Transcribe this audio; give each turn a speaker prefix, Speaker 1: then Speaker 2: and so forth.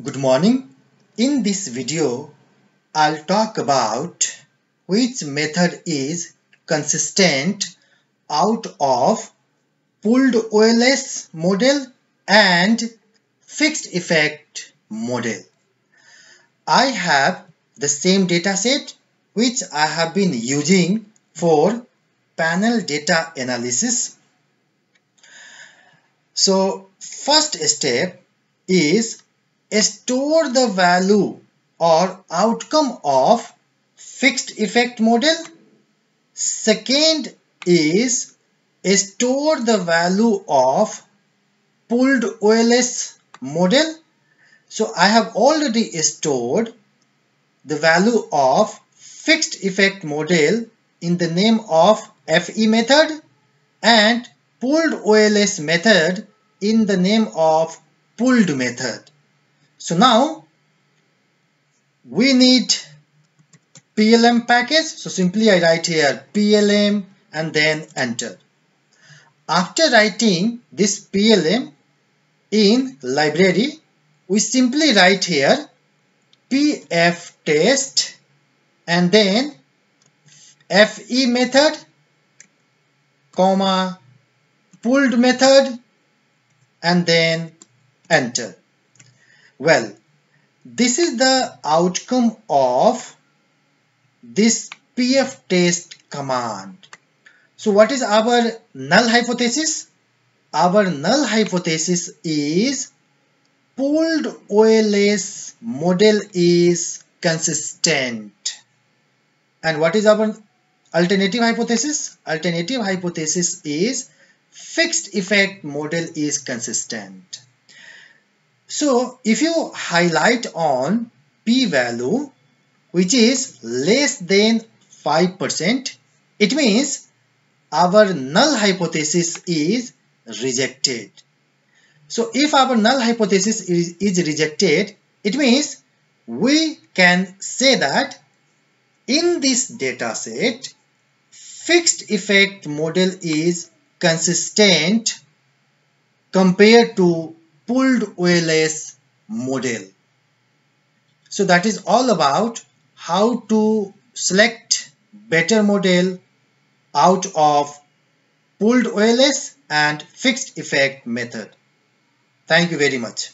Speaker 1: Good morning. In this video, I'll talk about which method is consistent out of pooled OLS model and fixed effect model. I have the same dataset which I have been using for panel data analysis. So first step is store the value or outcome of fixed effect model. Second is store the value of pooled OLS model. So I have already stored the value of fixed effect model in the name of FE method and pooled OLS method in the name of pooled method. So now we need PLM package. So simply I write here PLM and then enter. After writing this PLM in library, we simply write here pf test and then fe method comma pooled method and then enter well, this is the outcome of this pf test command. So what is our null hypothesis? Our null hypothesis is pooled OLS model is consistent. And what is our alternative hypothesis? Alternative hypothesis is fixed effect model is consistent. So if you highlight on p-value which is less than 5%, it means our null hypothesis is rejected. So if our null hypothesis is, is rejected, it means we can say that in this data set, fixed effect model is consistent compared to pooled OLS model. So that is all about how to select better model out of pooled OLS and fixed effect method. Thank you very much.